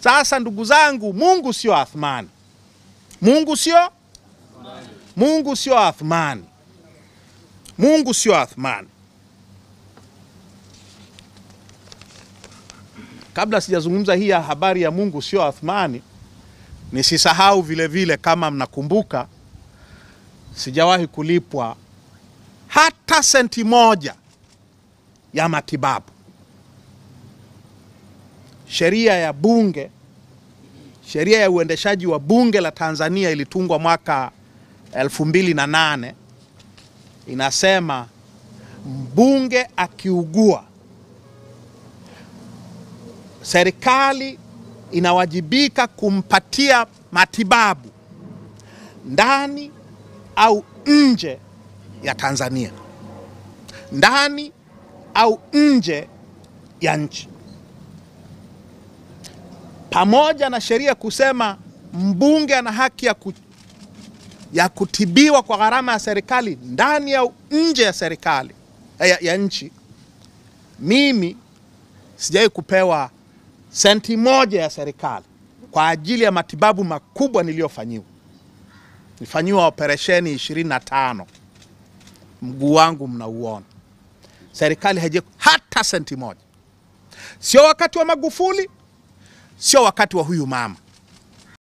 Sasa ndugu zangu, Mungu sio Athmani. Mungu sio Mungu sio Athmani. Mungu sio Athmani. Kabla sijazungumza hii ya habari ya Mungu sio Athmani, nisisahau vile vile, kama mnakumbuka, sijawahi kulipwa hata senti moja ya matibabu. Sheria ya bunge, sheria ya uendeshaji wa bunge la Tanzania ilitungwa mwaka elfu mbili na nane. Inasema mbunge akiugua, serikali inawajibika kumpatia matibabu ndani au nje ya Tanzania, ndani au nje ya nchi, pamoja na sheria kusema mbunge ana haki ya, ku, ya kutibiwa kwa gharama ya serikali ndani au nje ya serikali ya, ya nchi. Mimi sijawahi kupewa senti moja ya serikali kwa ajili ya matibabu makubwa niliyofanyiwa. Nilifanyiwa operesheni 25 mguu wangu mnauona, serikali haija hata senti moja, sio wakati wa Magufuli, sio wakati wa huyu mama.